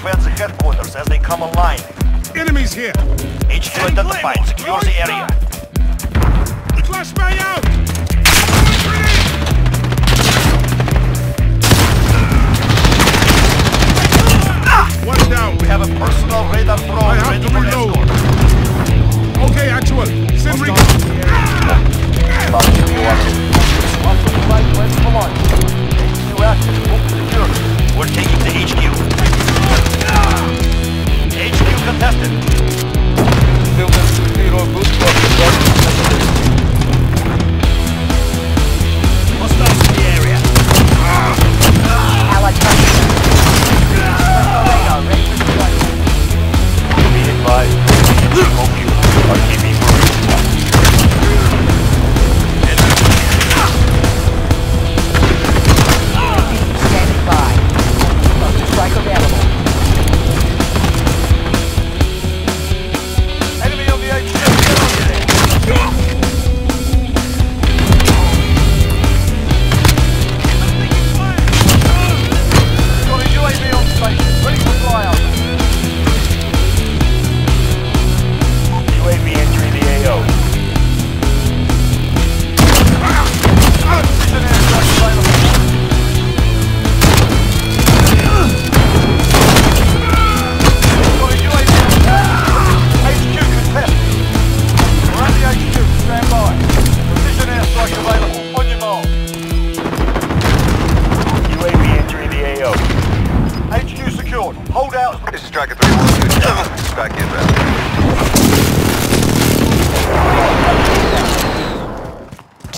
defend the headquarters as they come online. Enemies here! HQ identified. Secure the area. Flashbang out!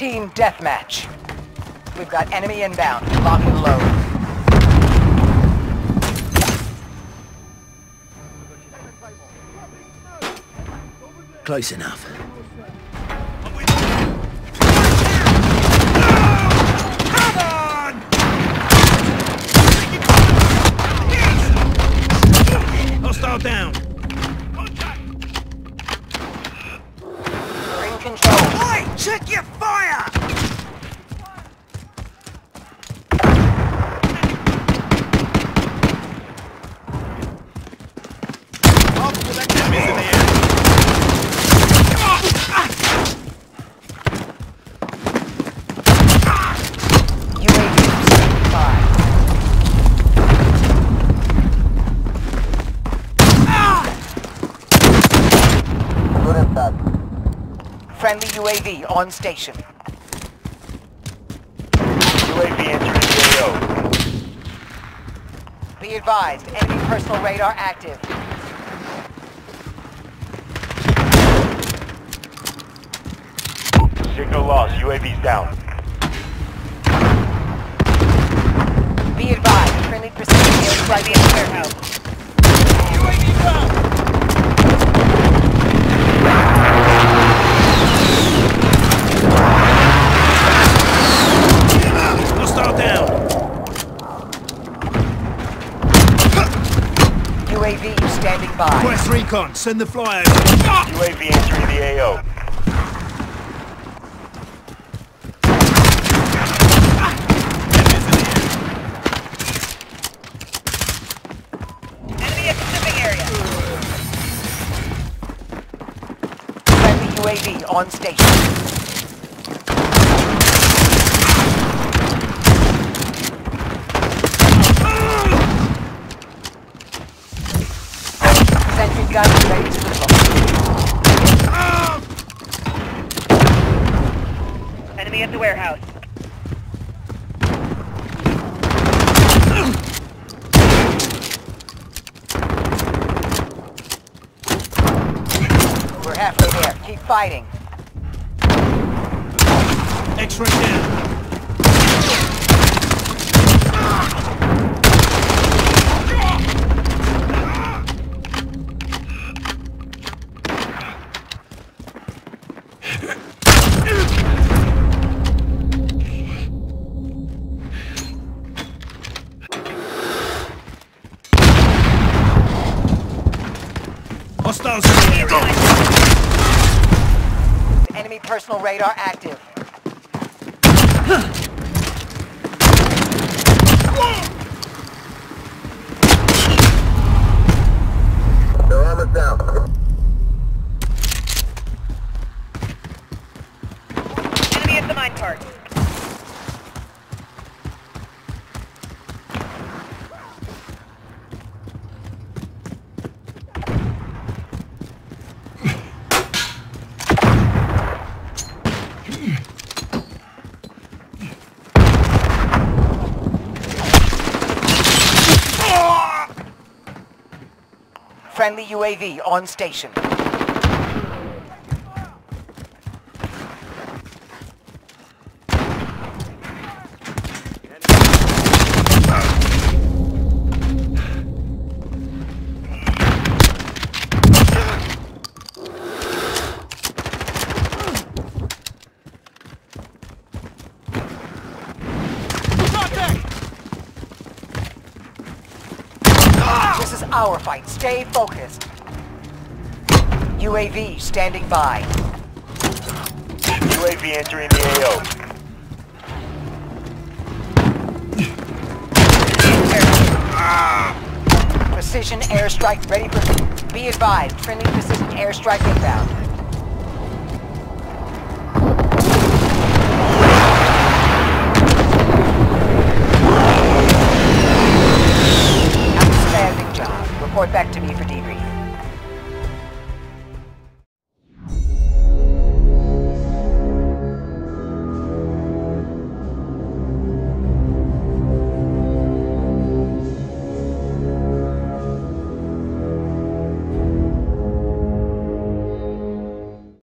Team deathmatch. We've got enemy inbound. Lock and load. Close enough. Hostile down. We're in control. Oi! Check your fire! Enemies in the air. UAV standing by. Friendly UAV on station. UAV entering AO. Be advised, enemy personal radar active. Signal loss. UAV's down. Be advised, friendly precision airstrike in the warehouse. UAV down. Hostile down. UAV standing by. Quest recon. Send the flyers. UAV entering the AO. UAV on station. Enemy at the warehouse. Fighting. X-ray down. Hostiles in the area. Enemy personal radar active. Enemy at the mine park. Friendly UAV on station. This is our fight. Stay focused. UAV standing by. UAV entering the AO. Precision airstrike ready for... Be advised, friendly precision airstrike inbound.